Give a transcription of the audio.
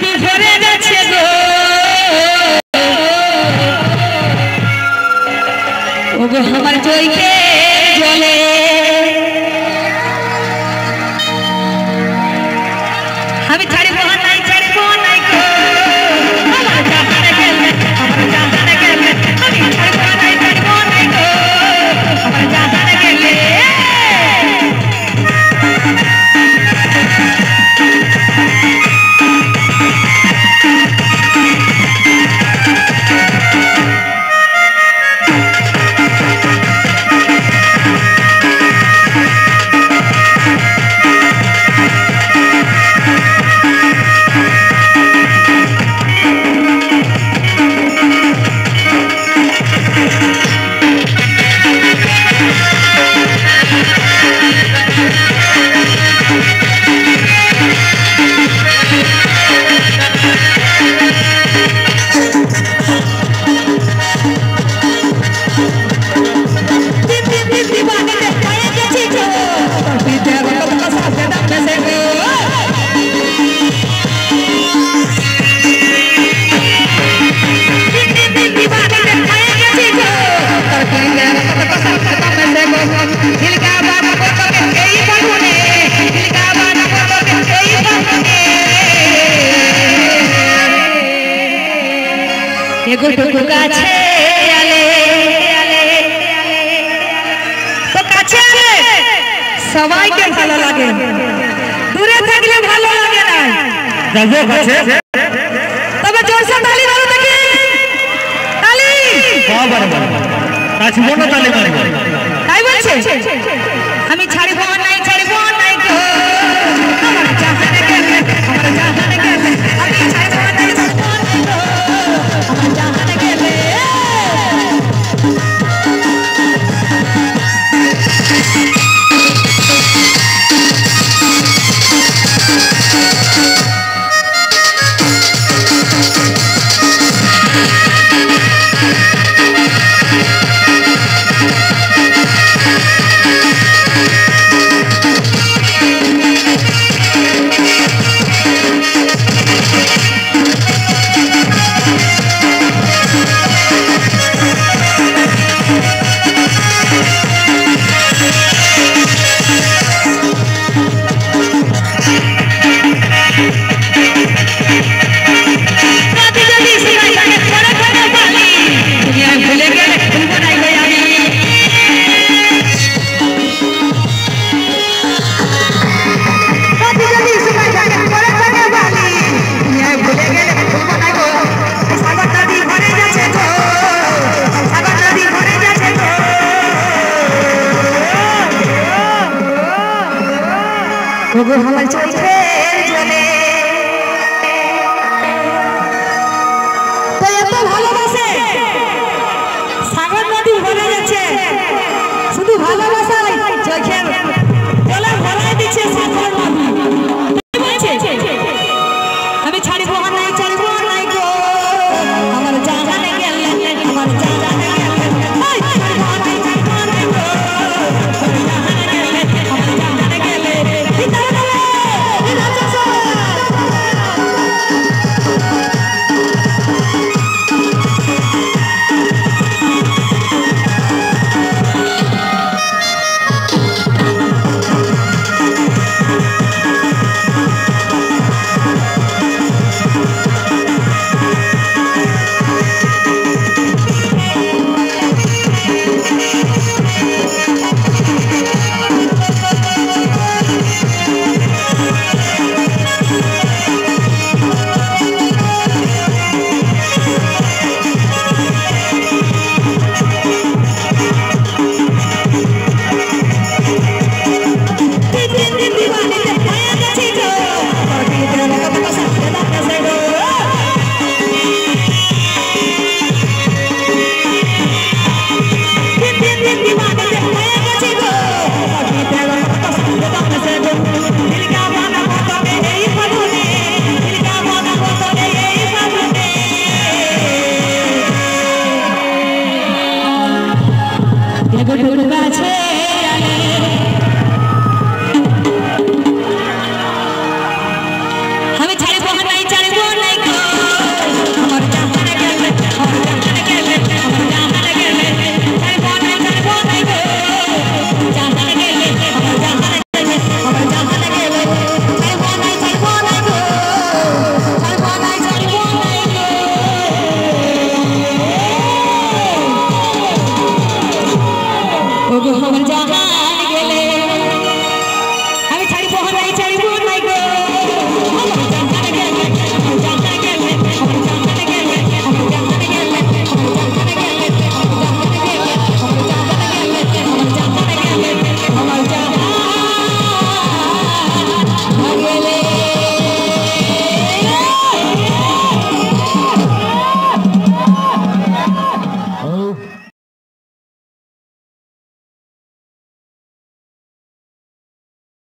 নদী ভরে গেছে গো। আমার জয়কে एगो टुकड़ा छे आले तो काछे आले सवाई के ভালো লাগে দূরে থাকলে ভালো লাগে না যাব কাছে তবে জোরসে তালি মারো দেখি তালি বাবা বাবা কাছে মনে তালি মারো তাই বলছে I can't.